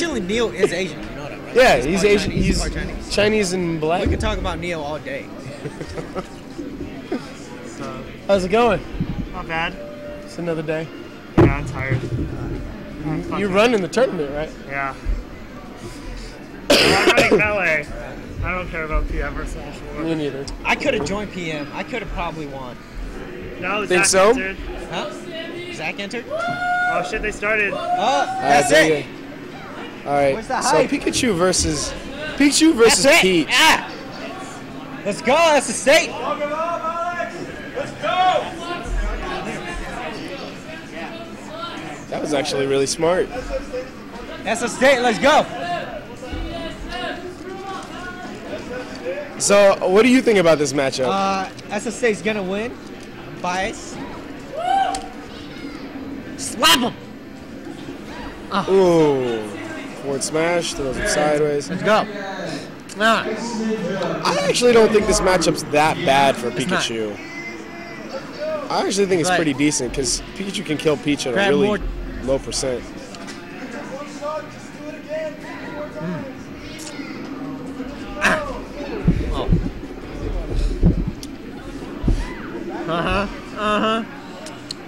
Actually, Neil is Asian. You know that, right? Yeah, he's part Asian. Chinese, He's part Chinese. Chinese and black. We black. could talk about Neil all day. How's it going? Not bad. It's another day. Yeah, I'm tired. Uh, I'm You fucking- run in the tournament, right? Yeah. I'm running melee. I don't care about PM or Smash Me Four. neither. I could have joined PM. I could have probably won. No, Think Zach so? answered. Huh? Zach entered. Oh shit, they started. Oh, ah, that's there it. You go. All right. Where's the so hype? Pikachu versus Pikachu versus That's it. Peach. Ah. Let's go. That's the state. That was actually really smart. That's the state. Let's go. So, what do you think about this matchup? Uh, SS State's gonna win. I'm biased. Slap him. Ooh. Forward smash, throws it sideways. Let's go. Ah. I actually don't think this matchup's that bad for It's not. Pikachu. I actually think it's Right. pretty decent because Pikachu can kill Peach at a really more- low percent. Uh huh. Uh huh.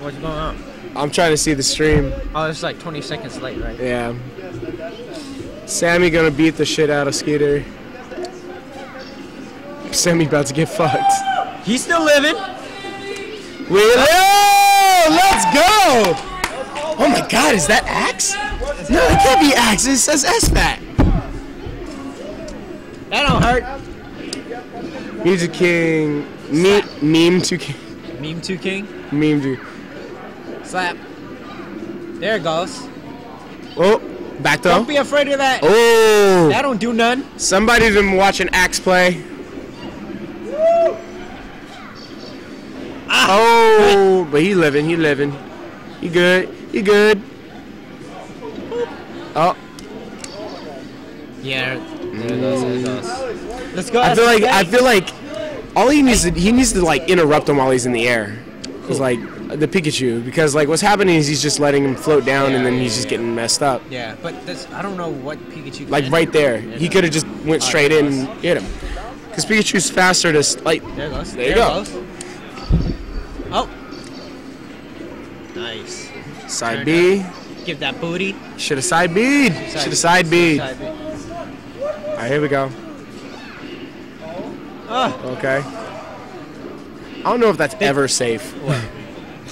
What's going on? I'm trying to see the stream. Oh, it's like 20 seconds late, right? Yeah. Sammy gonna beat the shit out of Skeeter. Sammy about to get fucked. He's still living. We oh, let's go! Oh my god, is that Axe? No, it can't be Axe. It says SFAT. That don't hurt. Music King, me, meme 2 King, Meme 2 King. meme to. Slap. There it goes. Oh, back up. Don't be afraid of that. Oh, That don't do none. somebody's been watching Axe play. Ah. Oh, but he living, he living. He good, he good. Oh, Yeah. There goes. There goes. Let's go. I feel like I feel like all he needs to he needs to like interrupt him while he's in the air. Cause like the Pikachu, because like what's happening is he's just letting him float down and then he's just getting messed up. Yeah, but this, I don't know what Pikachu. Like right there, he could have just went straight in and hit him. Cause Pikachu's faster to like. There it goes. There you go. goes. Oh. Nice. Side Turn B. Give that booty. Should have side B. Should have side B. All right, here we go. Ah. Okay. I don't know if that's ever safe. What?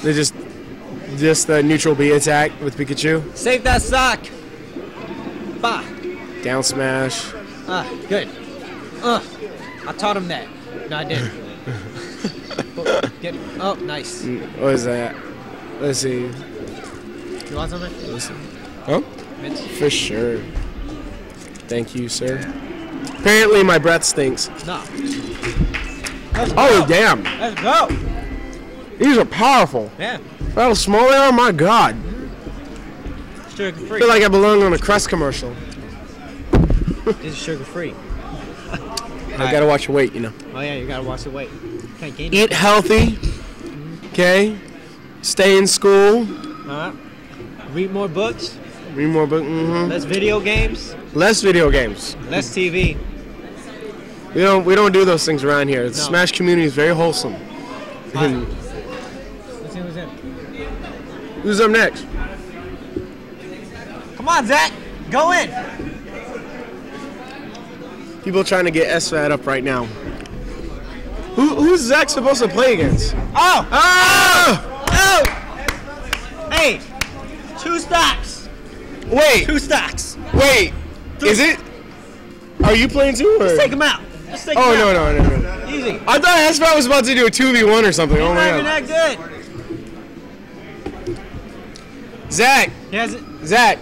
They just just the neutral B attack with Pikachu. Save that sock. Bah. Down smash. Ah, good. Uh, I taught him that. No, I didn't. Get. Oh, nice. What is that? Let's see. You want something? Huh? Mitch? For sure. Thank you, sir. Apparently my breath stinks. No. Let's Oh go. damn. Let's go. These are powerful. Yeah. How small they are, my god. Sugar I free. feel like I belong on a Crest commercial. This is sugar free. I gotta watch your weight, you know. Oh yeah, you gotta watch the weight. Can't gain. Eat healthy. Okay. Stay in school. Alright. Read more books. Read more book. hmm Less video games. Less video games. Less TV. We don't we don't do those things around here. The No. Smash community is very wholesome. Who's up next? Come on, Zach. Go in. People trying to get SFAT up right now. Who, who's Zach supposed to play against? Oh! Ah! Oh! Hey! Two stocks. Wait, Two stocks. wait. Is it? Are you playing too? Or? Take him out. Just take Oh him no out. no no no! Easy. I thought SFAT was about to do a two v one or something. Oh He's not my even god! that good. Zach, He has it. Zach,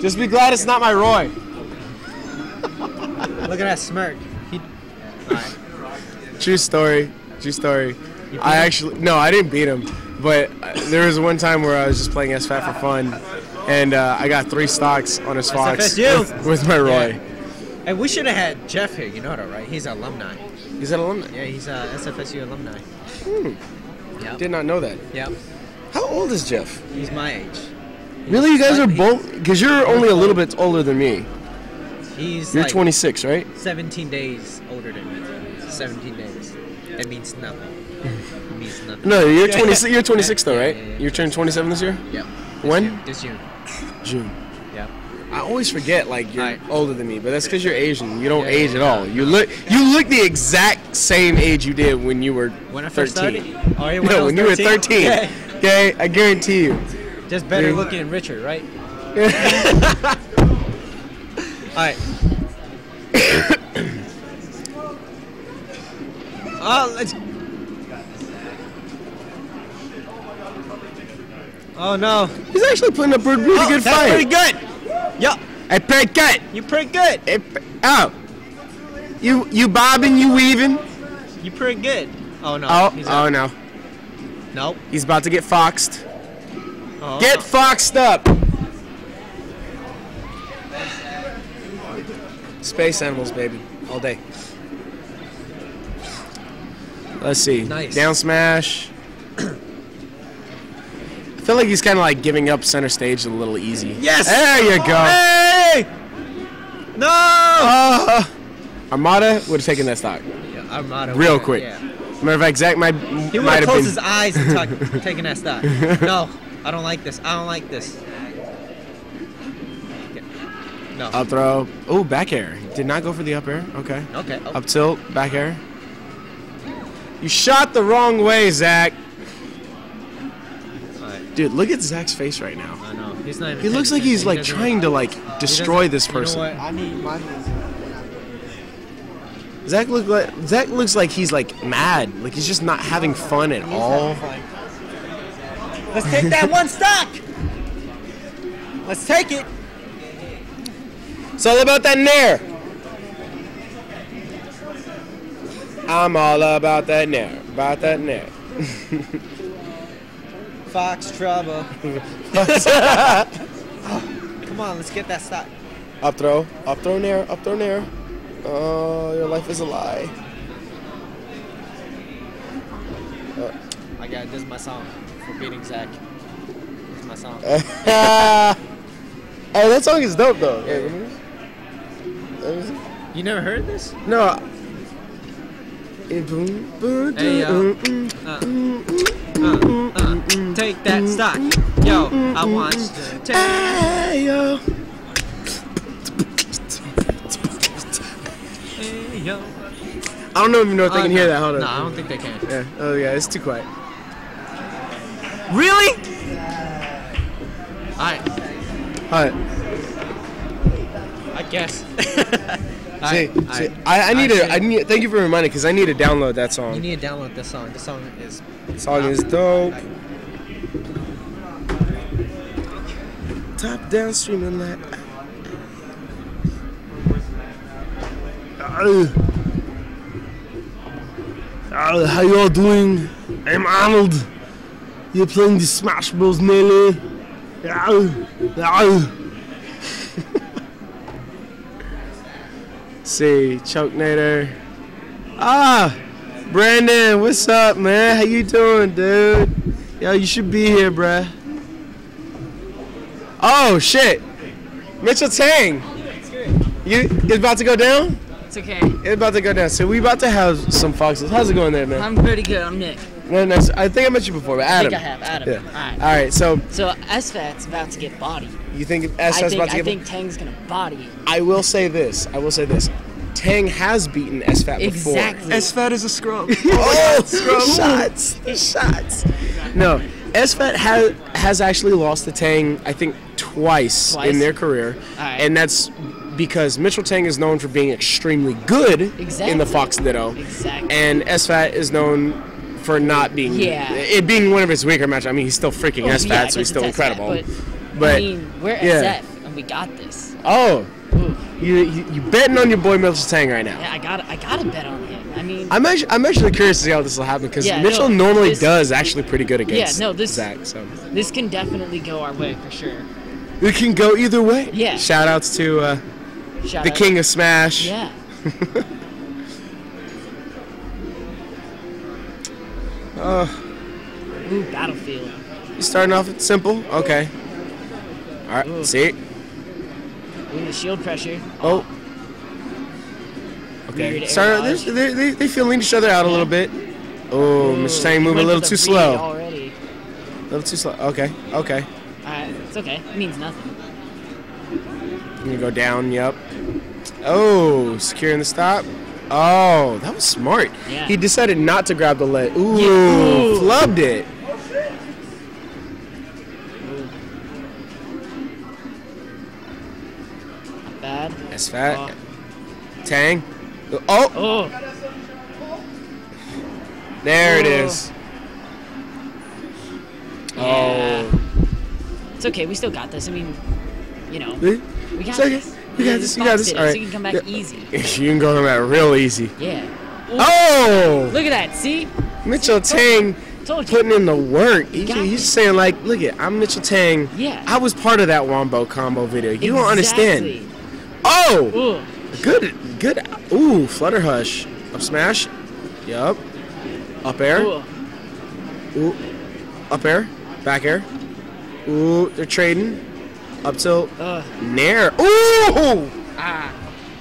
just be glad it's not my Roy. Look at that smirk. He. Alright. True story. True story. I actually no, I didn't beat him, but uh, there was one time where I was just playing SFAT for fun, and uh, I got three stocks on his fox with, with my Roy. Yeah. Hey, we should have had Jeff here. You know that, right? He's an alumni. He's an alumni. Yeah, he's a SFSU alumni. Yep. Did not know that. Yep. How old is Jeff? He's my age. Really, you guys are both because you're only a little bit older than me. He's You're like 26, right? 17 days older than me. 17 days. It means nothing. it means nothing. No, you're 26. You're 26 though, right? yeah, yeah. You're turning 27 this year. Yep. When? This June. June. Yep. I always forget like you're older than me, but that's because you're Asian. You don't Yeah, age yeah, at all. You look you look the exact same age you did when you were When I 13. started? Oh, yeah, when I no, when you were 13? 13. Yeah. Okay, I guarantee you. Just better looking and richer, right? Alright. oh, uh, let's. Oh no. He's actually putting up a really oh, good that's fight. pretty good. Yup, Hey, pretty good. you pretty good. Oh, you you bobbing, you weaving. You pretty good. Oh no. Oh, oh no, Nope. he's about to get foxed. Oh, Get foxed up. Space animals, baby, all day. Let's see. Nice. Down smash. I feel like he's kind of like giving up center stage a little easy. Yes! There you go. Hey! No! Uh, Armada would have taken that stock Yeah, Armada real winner, quick. Yeah. Matter of fact, Zach might He would might have closed his eyes and taken that stock. No, I don't like this. I don't like this. Okay. No. Up throw. Oh, back air. Did not go for the up air. Okay. okay. Oh. Up tilt, back air. You shot the wrong way, Zach. Alright, Dude, look at Zach's face right now. I know. He's not even He looks like he's attention. like trying to like destroy this you know person. what? I need money. Zach look like Zach looks like he's like mad. Like he's just not having fun at all. Let's take that one stock. Let's take it. It's all about that nair. I'm all about that nair. About that nair. Fox trouble. Come on, let's get that stock. Up throw. Up throw nair. Up throw nair. Oh, your life is a lie. I got this is my song for beating Zach. This is my song. hey, that song is dope though. Yeah, let me- let me. You never heard this? No. Boom, boom, Hey, yo. Uh, uh, uh, take that stock. Yo, I want you to take. Hey, yo. Hey, yo. I don't even know if they Uh, can no. hear that. Hold on. No, I don't think they can. Yeah. Oh yeah, it's too quiet. Really? Alright, Alright. I guess. See, Alright, see, alright. I, I need Alright, to. I need. Thank you for reminding, because I need to download that song. You need to download this song. This song is. song is dope. Top down streaming like. Uh, uh, how y'all doing? I'm Arnold. You're playing the Smash Bros. Melee. Yeah, yeah. See, Chokenator. Ah, Brandon, what's up, man? How you doing, dude? Yo, you should be here, bruh. Oh shit, Mitchell Tang. You it's about to go down? It's okay. It's about to go down. So we about to have some foxes. How's it going there, man? I'm pretty good. I'm Nick. No, no, I think I met you before, but I Adam. think I have Adam. Yeah. All right. All right. So So SFAT's about to get bodied. you think I SFAT's think about to I get? think Tang's gonna body him. I will say this. I will say this. Tang has beaten SFAT before. Exactly. SFAT is a scrub. Oh, oh scrub. shots, shots. No, SFAT has has actually lost to Tang, I think, twice, Twice? in their career, Alright. and that's because Mitchell Tang is known for being extremely good in the Fox Ditto, Exactly. and SFAT is known for not being, Yeah. it being one of his weaker matches. I mean, he's still freaking Oh, SFAT, yeah, so he's still incredible. But, But I mean, we're yeah. SF and we got this. oh, Ooh. you, you you betting on your boy Mitchell Tang right now? Yeah, I got I got to bet on him. I mean, I'm actually, I'm actually curious to see how this will happen because Yeah, Mitchell no, normally this- does actually pretty good against Yeah, no, this- Zach. So this can definitely go our way for sure. it can go either way. Yeah. Shout outs to uh, Shout the out- King of Smash. Yeah. Uh, Ooh, Battlefield. you starting off simple. Okay. All right, Ooh. see? Ooh, the shield pressure. Oh. Okay. Sorry, they, they, they, they feeling each other out a little bit. Oh, Mr. Tang moving a little too slow. Already. A little too slow. Okay, okay. Alright, it's okay. It means nothing. I'm gonna go down. Yep. Oh, securing the stop. Oh, that was smart. Yeah. He decided not to grab the leg. Ooh, Yeah. Ooh. flubbed it. Bad. That's fat. Oh. Tang. Oh, Oh, there it Oh. is. yeah. Oh. It's okay. We still got this. I mean, you know, we got this. You got this. You got this. All right. So you can come back Yeah. easy. you can go on that real easy. Yeah. Oh, Look at that. See? Mitchell Tang Told you. putting in the work. He- he's it. saying like, look at I'm Mitchell Tang. Yeah. I was part of that Wombo combo video. You don't understand. Oh, Ooh. good, good. Ooh, flutter hush. Up smash. Yup. Up air. Ooh. Ooh. Up air. Back air. Ooh, they're trading. Up tilt. Ugh. Nair. Ooh. Ah.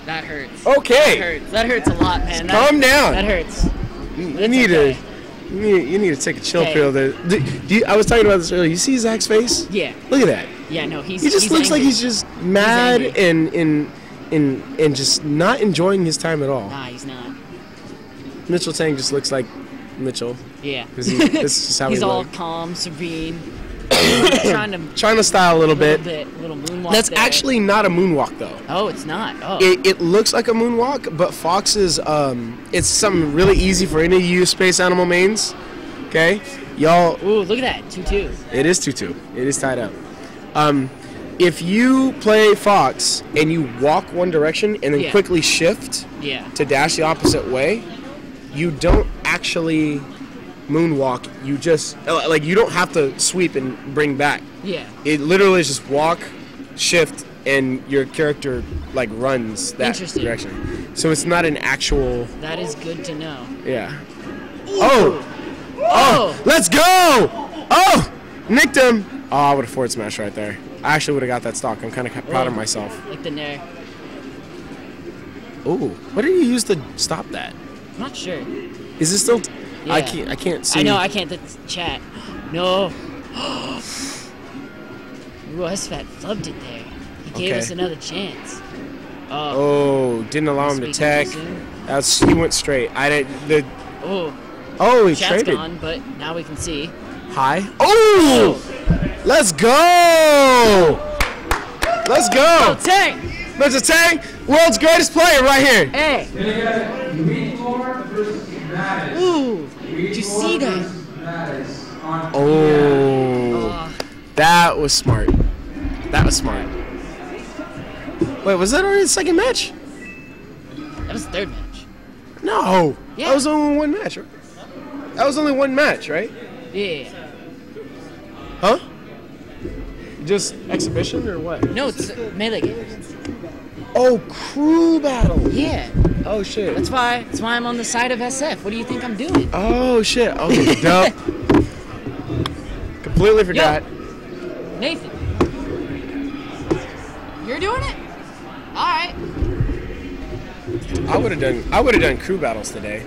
That hurts. Okay. That hurts. That hurts a lot, man. That, Calm down. That hurts. You need okay. to. You need, you need to take a chill Okay. pill. There. Do, do you, I was talking about this earlier. You see Zach's face? Yeah. Look at that. Yeah, no, he's He just he's looks like he's just mad angry. and and and and just not enjoying his time at all. Nah, he's not. Mitchell Tang just looks like Mitchell. Yeah. he- this is how he's he all calm, serene. trying to style a little little bit. bit, little moonwalk. That's there. actually not a moonwalk though. Oh, it's not. Oh. It, it looks like a moonwalk, but Fox's um, it's something really easy for any of you space animal mains. Okay, y'all Ooh, look at that. Two two. It is 2 2. It is tied up. Um, if you play Fox and you walk one direction and then Yeah. quickly shift Yeah. to dash the opposite way, you don't actually moonwalk. You just, like, you don't have to sweep and bring back. Yeah. It literally is just walk, shift, and your character, like, runs that Interesting. direction. So it's not an actual, That is good to know. yeah. Oh! Oh. Let's go! Oh! Nicked him! Oh, I would have forward smashed right there. I actually would have got that stock. I'm kind of proud of Oh. myself. Like the nair. Ooh, what did you use to stop that? I'm not sure. Is it still? I can't. I can't see. I know I can't th- chat. No. Ooh, SFAT flubbed it there. He gave Okay. us another chance. Oh. Oh, didn't allow him to Speaking tech. That's he went straight. I didn't. The Oh. oh, he Chat's traded gone, but now we can see. high. Oh! oh, let's go! Let's Oh, go, Tang! Mr. Tang, world's greatest player right here. Hey! Ooh! Did you see that? Oh. Oh, That was smart. That was smart. Wait, was that already the second match? that was the third match. No. Yeah. That was only one match, right? That was only one match, right? Yeah. Huh? Just exhibition or what? No, it's melee games. Oh, crew battle. Yeah. Oh shit. That's why. That's why I'm on the side of SF. What do you think I'm doing? Oh shit. Okay, dope. Completely forgot. Nathan. You're doing it? All right. I would have done. I would have done crew battles today.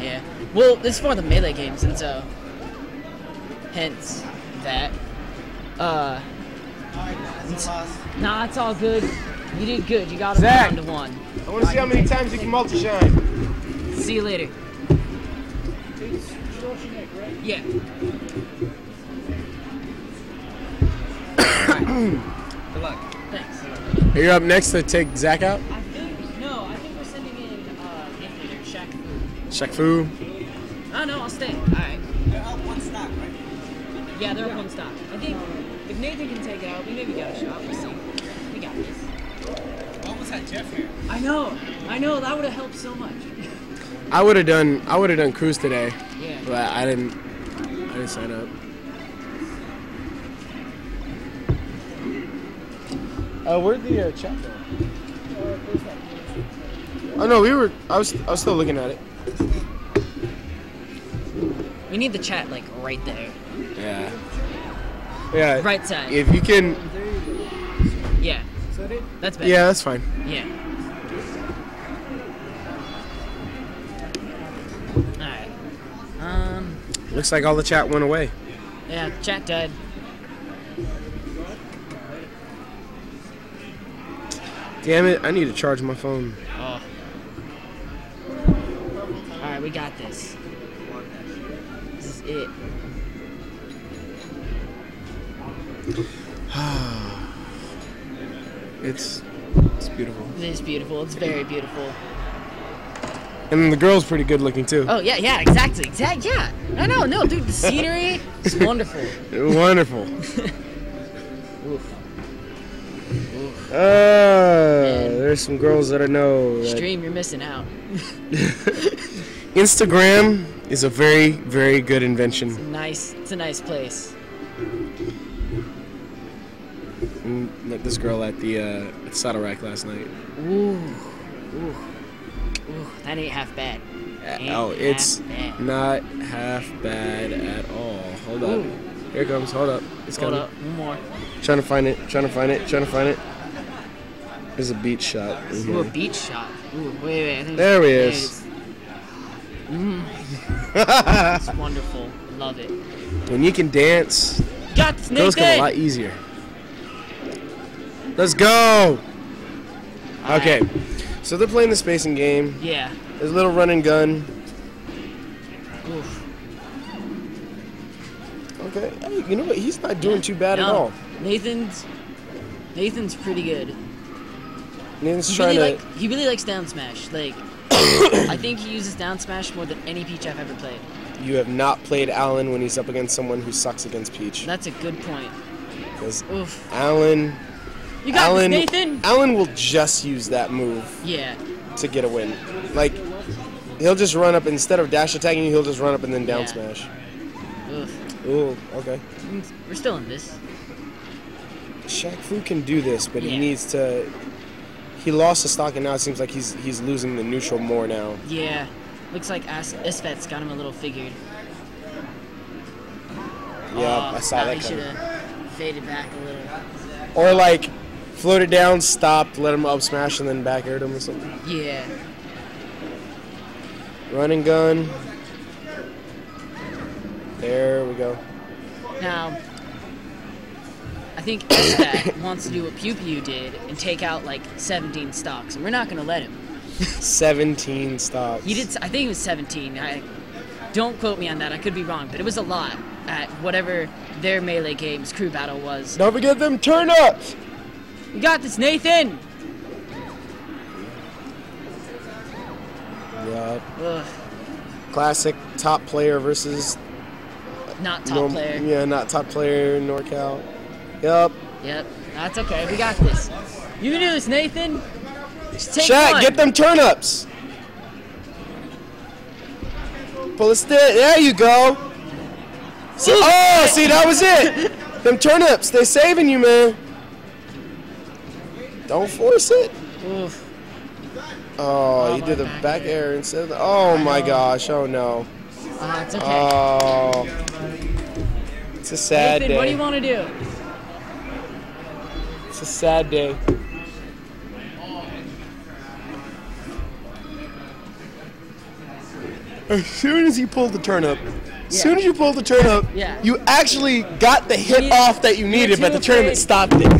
Yeah. Well, this is for the melee games, and so hence that. Uh. it's- Nah, it's all good. You did good. You got it Zach. down to one. I want to see how many times you can multi shine. See you later. Yeah. Good luck. Thanks. You're up next to take Zach out. I think no. I think we're sending in uh, Nathan or Shaq. Shaq Fu. Oh no, I'll stay. All right. They're up one stock, right? Yeah, they're one stop. I think if Nathan can take it out, we maybe got a shot. We'll see. We got this. Almost had Jeff here. I know. I know. That would have helped so much. I would have done. I would have done cruise today, Yeah. but I didn't. I didn't sign up. Uh, where'd the uh, chat go? Oh no, we were. I was. I was still looking at it. We need the chat like right there. Yeah. Yeah. Right side. If you can, That's better. Yeah, that's fine. Yeah. Alright. Um, Looks like all the chat went away. yeah, chat died. Damn it! I need to charge my phone. Oh. Alright, we got this. This is it. It's it's beautiful. It is beautiful. It's very beautiful. And the girl's pretty good looking too. Oh, yeah, yeah, exactly. Exact, yeah. I know, no, dude, the scenery is wonderful. Wonderful. Oof. Uh, there's some girls that I know. That Stream, you're missing out. Instagram is a very, very good invention. Nice. It's a nice place. Mm, Met this girl at the uh, at Saddle Rack last night. Ooh. Ooh. Ooh. That ain't half bad. Ain't oh, it's half not half bad at all. Hold up. Here it comes. Hold up. It's Hold coming. up. One more. Trying to find it. Trying to find it. Trying to find it. There's a beach shot. Ooh, a here. beach shot. Ooh, wait, wait. There he it is. Mm. It's wonderful. Love it. When you can dance, Got girls come a lot easier. Let's go. All Okay. right. So they're playing the spacing game. Yeah. There's a little run and gun. Oof. Okay. Hey, you know what? He's not doing Yeah. too bad at all. Nathan's Nathan's pretty good. Nathan's He trying really to. like he really likes down smash. Like I think he uses down smash more than any Peach I've ever played. You have not played Alan when he's up against someone who sucks against Peach. That's a good point. Because. Alan, You got Alan, this, Nathan. Alan will just use that move Yeah. to get a win. Like, he'll just run up instead of dash attacking you. He'll just run up and then down Yeah. smash. Oof. Ooh, okay. Mm, we're still in this. Shaq Fu can do this, but he needs to. He lost the stock, and now it seems like he's he's losing the neutral more now. Yeah. Looks like As- SFAT's got him a little figured. Yeah, Oh, I saw that He should have faded back a little. Or like, floated down, stopped, let him up smash, and then back aired him or something. Yeah. Running gun. There we go. Now, I think SFAT wants to do what Pew Pew did and take out like 17 stocks, and we're not going to let him. 17 stocks. He did. I think it was 17. I don't quote me on that. I could be wrong, but it was a lot at whatever their melee games crew battle was. Don't forget them turn ups. You got this, Nathan. Yeah. Ugh, Classic top player versus not top norm- player. Yeah, not top player in NorCal. Yep. Yep, that's okay. We got this. You can do this, Nathan. Shaq, one. get them turnips. Pull a stick. There you go. See, oh, see, that was it. them turnips, they saving you, man. Don't force it. Oof. Oh, Oh, you my did the back back air. air instead of the, Oh my gosh, oh no. Uh, it's okay. Oh. It's a sad Nathan, day. what do you want to do? It's a sad day. As soon as you pulled the turnip, as soon as you pulled the turnip, Yeah. you actually got the hit You- off that you needed, but the tournament afraid. stopped it.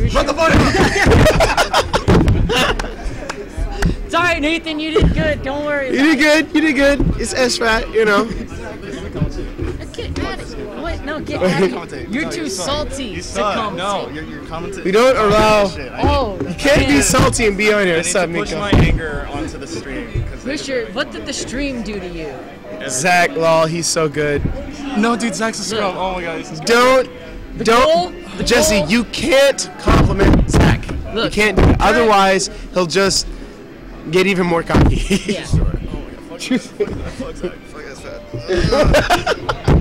It's alright, Nathan. You did good. Don't worry. You did good. You did good. It's SFAT, you know. No, get out of here. You're No, too you suck. salty You to commentate. No, you're, you're commentating. We don't allow. Oh, You can't be salty and be on here. I What's need to push my anger onto the stream. they Fisher, what did the stream do to you? Zach Law, he's so good. No, dude, Zach's a scrub. Oh my god, he's a scrub. Don't, goal- don't, the Jesse. goal- You can't compliment Zach. you can't do it. Otherwise, he'll just get even more cocky. Yeah. Oh fuck Zach. Fuck that fat.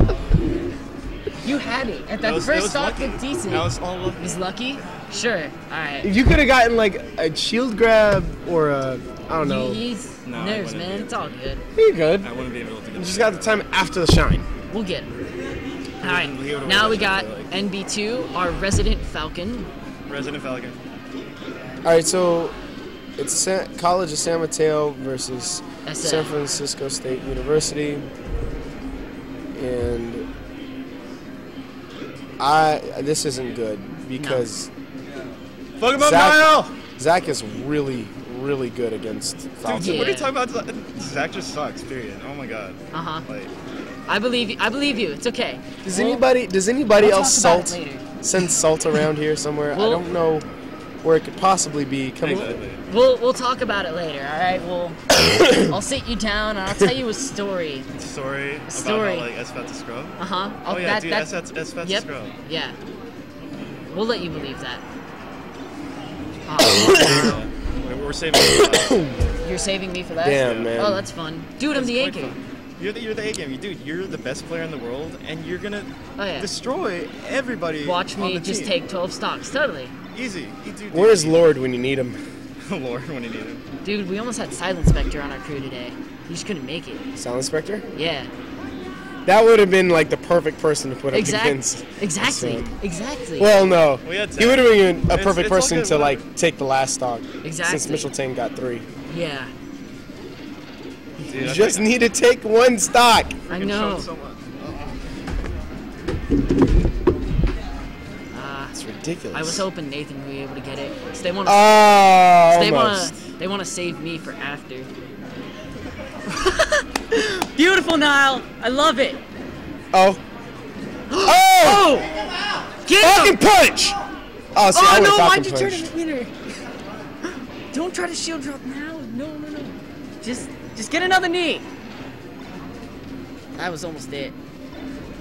You had it. At that, That was- first was stock lucky. looked decent. That was all lucky. Was lucky? Sure. Alright. If you could have gotten like a shield grab or a, I don't know. He's No, nerves, man. be It's all good. You're good. I wouldn't be able to get You just got the time after the shine. We'll get him. Alright. would've Now we got that shit, NB2, our resident Falcon. Resident Falcon. All right, so it's Sa- College of San Mateo versus San Francisco State University, and I this isn't good because Fuck him up, Zach- Niall! Zach is really, really good against Dude, Falcon. what are you talking about? Zach just sucks, period. Oh my god. Uh huh. Like, I believe you. I believe you. It's okay. Does We'll- anybody does anybody we'll else salt send salt around here somewhere? I don't know where it could possibly be coming. exactly. We'll we'll talk about it later. All right. We'll I'll sit you down and I'll tell you a story. Story, Story. about how, like, SFAT to scrub? Uh huh. Oh, yeah, dude, SFAT, SFAT to Yep. scrub. Yeah. We'll let you believe that. Yeah. We're, we're saving it. you're saving me for that. Damn, man. Oh, that's fun. Dude, I'm the A game. fun. You're the, you're the A game. Dude, you're the best player in the world, and you're gonna Oh yeah. destroy everybody. Watch on me the just team. take 12 stocks. Totally. Easy. You do, dude, Where's. Lord when you need him? Lord when you need him? Dude, we almost had Silent Spectre on our crew today. He just couldn't make it. Sound Spectre? Yeah. That would have been like the perfect person to put up Exactly. against. Exactly. So- Exactly. Well, no. We had He would have been a It's- perfect it's all person good, to whatever. like take the last stock. Exactly. Since Mitchell Tang got three. yeah. Dude, You just need to take one stock. I know. so much. It's ridiculous. I was hoping Nathan would be able to get it. 'Cause they want to. Oh, ah, they want to. They want to save me for after. Beautiful, Niall. I love it. Oh. oh. oh! Get Fucking him! punch! Oh, see, I Oh no! Why'd you turn it winner? Don't try to shield drop now. No, no, no. Just, just get another knee. That was almost it.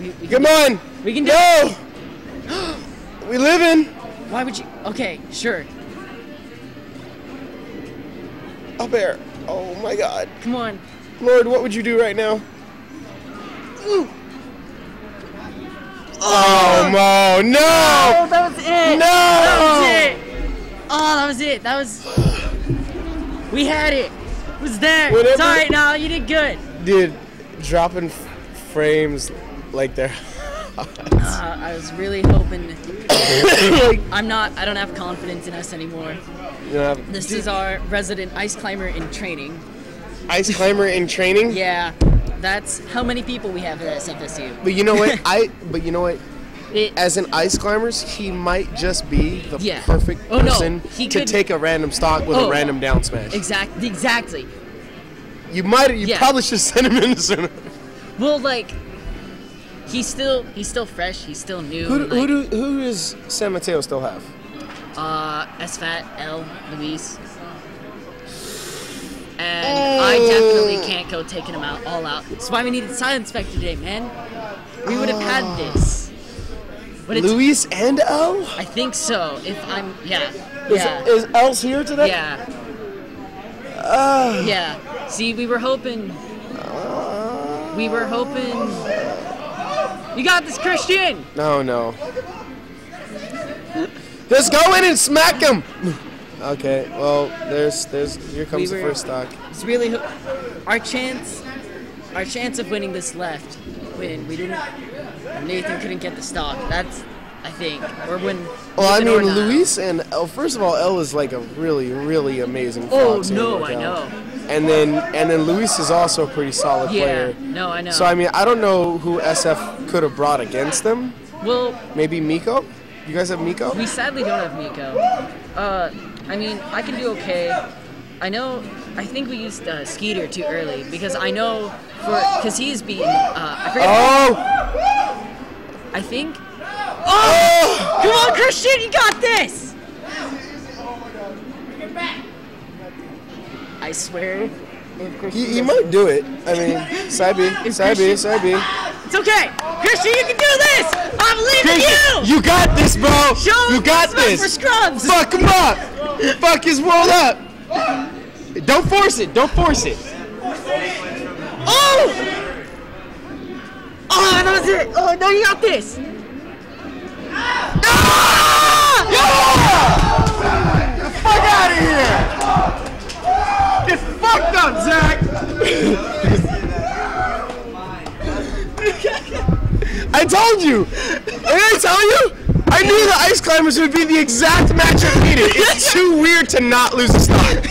We, we Come on! We can do Go! we live in. Why would you? Okay, sure. Up there. Oh my god. Come on. Lord, what would you do right now? Ooh. Oh, Mo, Oh, no! that was it. No! That was it. Oh, that was it. That was. We had it. It was there. Whatever- It's all right now. You did good. Dude, dropping f- frames like they're. Uh, I was really hoping. I'm not. I don't have confidence in us anymore. know, This is our resident ice climber in training. ice climber in training. Yeah, that's how many people we have at SFSU. But you know what? I. But you know what? It, As an ice climbers, he might just be the Yeah. perfect Oh, no, person he to could- take a random stock with Oh. a random down smash. exactly. Exactly. You might. You Yeah. probably should send him in sooner. Well, like, he's still he's still fresh. He's still new. Who, do- like, who, do, who does San Mateo still have? Uh, SFAT, L, Luis. And I definitely can't go taking him out all out. That's why we needed Silent Spectre today, man. We would have had this. But it's, Luis and L? I think so. If I'm, yeah, Is, yeah, is L's here today? yeah, Uh, yeah. See, we were hoping, we were hoping. You got this, Christian. No, no. Just go in and smack him. Okay, well, there's, there's, here comes We the first stock. It's really our chance. Our chance of winning this left when we didn't. Nathan couldn't get the stock. That's, I think, or when. Well, I mean, Luis and L. First of all, L is like a really, really amazing. Oh fox no, I know. And then, and then Luis is also a pretty solid Yeah, player. no, I know. So I mean, I don't know who SF could have brought against them. well, Maybe Miko. You guys have Miko? we sadly don't have Miko. Uh, I mean, I can do okay. I know. I think we used uh, Skeeter too early because I know for because he's beaten. Uh, I forget. Oh! I think. Oh! Come on, Christian, you got this! I swear. He, he might do it. I mean, side B, side B, side B. It's okay! Christian, you can do this! I believe in you! You got this, bro. Show you got this. for scrubs! Fuck him up. Fuck his world up. Don't force it. Don't force it. Oh! Oh, that was it! Oh, no, you got this! Fuck out of here. Get fucked up, Zach. I told you. Did I tell you? I knew the ice climbers would be the exact matchup needed. It's too weird to not lose a stock.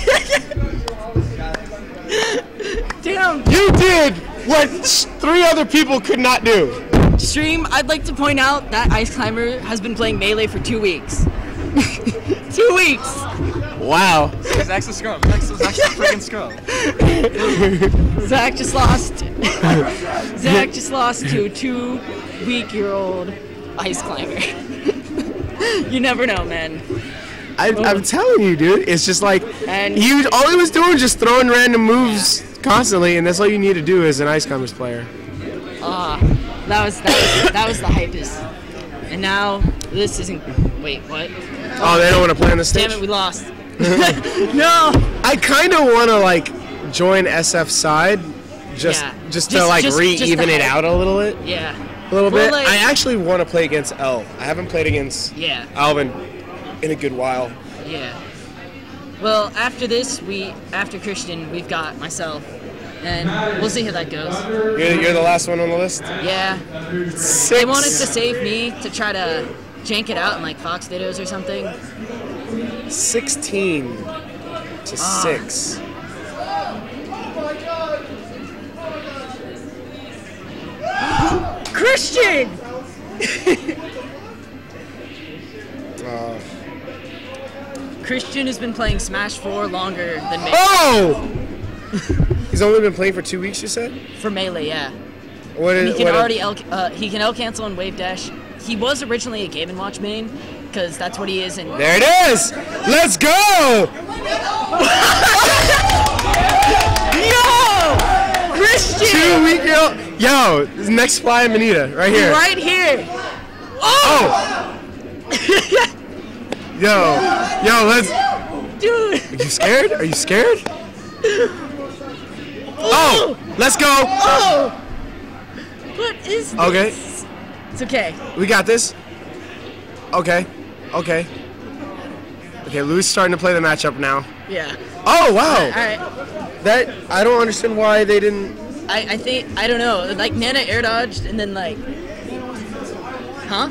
Damn. You did what three other people could not do. Stream, I'd like to point out that Ice Climber has been playing Melee for two weeks. two weeks! Wow. Zach's a scrub. Zach's, Zach's a freaking scrub. Zach just lost. Zach just lost to two week year old Ice Climber. you never know, man. I, I'm oh. telling you, dude. It's just like And- he all he was doing was just throwing random moves constantly, and that's all you need to do as an ice climbers player. Ah, that was that was, that was the hypest. And now this isn't. Wait, what? Oh, they don't want to play on the stage. Damn it, we lost. no. I kind of want to like join SF side, just Yeah. just to Just- like just- re just even to it out a little bit, Yeah. A little Well, bit. like- I actually want to play against L. I haven't played against Yeah. Alvin in a good while. Yeah. Well, after this, we after Christian, we've got myself, and we'll see how that goes. You're, you're the last one on the list. Yeah. Six. They wanted to save me to try to jank it out in like Fox videos or something. 16 to Ah. six. Christian. Uh, Christian has been playing Smash 4 longer than me. oh! He's only been playing for two weeks. You said. For Melee, yeah. What He can what already L, uh, he can L cancel and wave dash. He was originally a Game and Watch main, because that's what he is in. there it is. Let's go. Christian! Two week yo. Yo, next Fly Amanita right here. Right here! Oh. oh! yo, yo, let's. Dude! Are you scared? Are you scared? Oh! oh, let's go. Oh! What is this? Okay. It's okay. We got this. Okay. Okay. Okay, Louis starting to play the matchup now. Yeah. Oh wow. Alright. That I don't understand why they didn't. I, I think, I don't know. Like, Nana air dodged and then, like. Huh?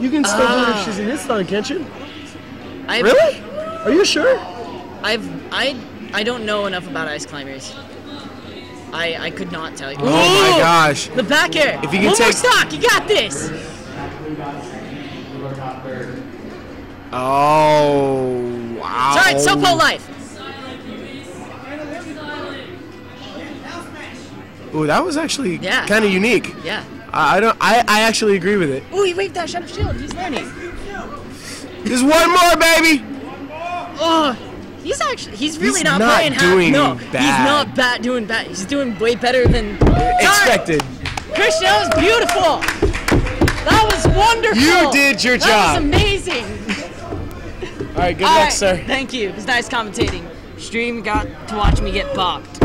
You can still ah. do it if she's in his stun, can't you? I've, Really? Are you sure? I've, I, I don't know enough about ice climbers. I, I could not tell you. Oh my gosh. The back air. If you can One more stock, you got this. Oh wow. It's alright, Sopo life. Ooh, that was actually Yeah. kind of unique. Yeah. I, I don't. I, I actually agree with it. Ooh, he waved that out of shield. He's learning. There's one more, baby. One more. Oh, he's actually he's really He's not, not playing half- doing no, he's bad. not bad doing bad. He's doing way better than Expected. Christian, that was beautiful. That was wonderful. You did your That job. was amazing. All right. Good All luck, right, sir. Thank you. It was nice commentating. Stream got to watch me get bopped.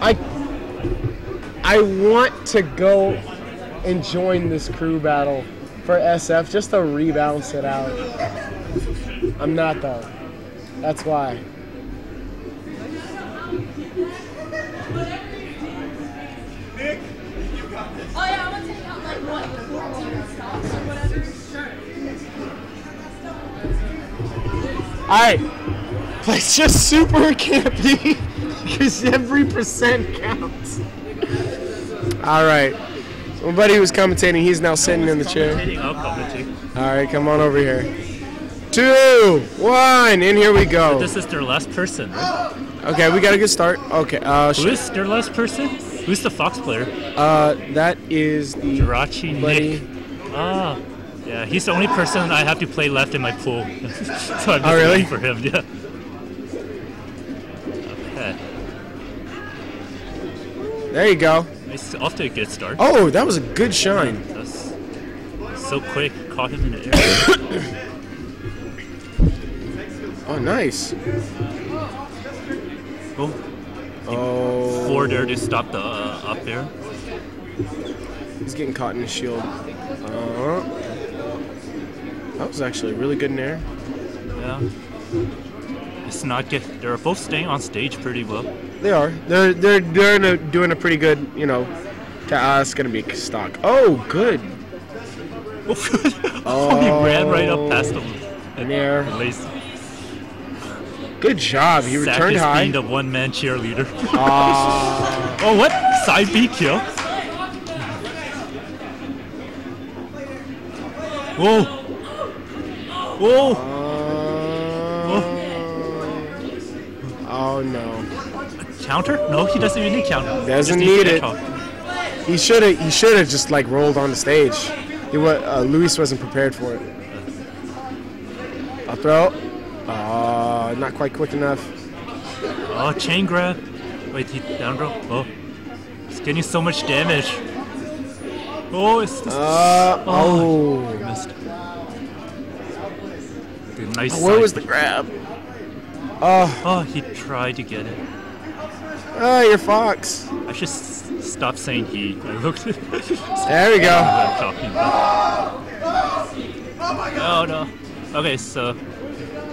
I I want to go and join this crew battle for SF just to rebalance it out. I'm not though. That's why. Oh yeah, I'm gonna take out like what, 14 stocks or whatever. Sure. All right. Let's just super campy because every percent counts. All right. So my buddy was commentating. He's now sitting in the chair. I'll commentate. All right, come on over here. Two, one, and here we go. This is their last person, right? Okay, we got a good start. Okay, uh, Who sh- is their last person? Who's the Fox player? uh, that is the Jirachi buddy. Nick. Ah, yeah, he's the only person I have to play left in my pool. so I'm Oh, really? waiting for him. Yeah. There you go. it's off to a good start. Oh, that was a good shine. That's so quick. Caught him in the air. Oh, nice. oh, Oh, four there to stop the uh, up air. he's getting caught in the shield. Uh, that was actually really good in air. Yeah. It's not get. They're both staying on stage pretty well. They are. They're they're doing a, doing a pretty good. You know, uh, it's gonna be stock. Oh, good. oh, he ran right up past him. In there. Lace. Good job. He Zach returned is high. being the one-man cheerleader. Ah. oh, what? Side B kill? Whoa! Whoa! Oh no. Counter? No, he doesn't even need counter. Doesn't need it. He should have. He should have just like rolled on the stage. He was, uh, Luis wasn't prepared for it. Up throw. Uh, not quite quick enough. Oh, chain grab. Wait, he down throw. Oh, he's getting so much damage. Oh, it's just. Uh, oh. Missed. Good, nice. Where was the grab? Oh, Oh, he tried to get it. oh, you're Fox. I should s- stop saying he. I looked. There we go. I'm talking about. Oh no. Okay, so.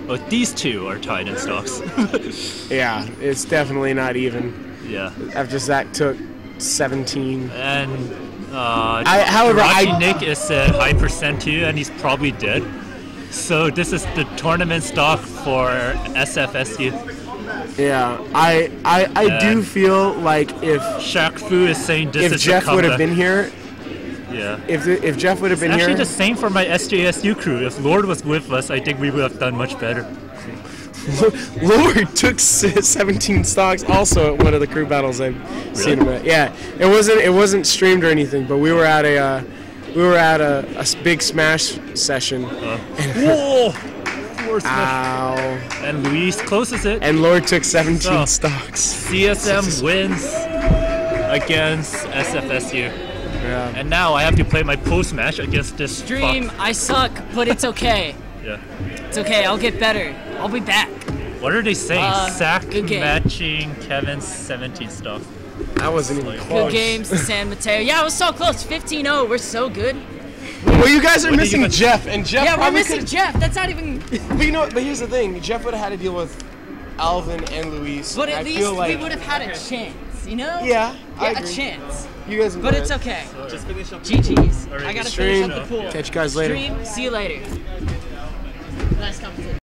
Oh, these two are tied in stocks. Yeah, it's definitely not even. yeah. After Zach took 17. And uh, I- however, Jirachi I- Nick is at high percent too, and he's probably dead. So this is the tournament stock for SFSU. Yeah, I I, I Yeah. do feel like if Shaq Fu is saying this if is Jeff would have been here, yeah. if if Jeff would have been Actually, here, the same for my SJSU crew. If Lord was with us, I think we would have done much better. Lord took 17 stocks also at one of the crew battles I've seen him at. Yeah, it wasn't it wasn't streamed or anything, but we were at a uh, we were at a, a big Smash session. Whoa! Force smash. Ow! And Luis closes it. And Lord took 17 So- stocks. CSM wins against SFSU. Yeah. And now I have to play my post match against this Dream, fuck. I suck, but it's okay. Yeah. It's okay. I'll get better. I'll be back. What are they saying? Uh, Sack matching Kevin's 17 stuff. That wasn't even close. Good close. games to San Mateo. Yeah, it was so close. 15-0. We're so good. Well, you guys are What missing you- Jeff, and Jeff Yeah, we're missing could- Jeff. That's not even. But you know, what? but here's the thing: Jeff would have had to deal with Alvin and Luis. But at I least feel like, we would have had a chance, you know? Yeah, I Yeah, a chance. You guys, But it's okay. Just finish up. GG's. I gotta finish up the pool. Catch you guys later. Stream. See you later. Nice competition.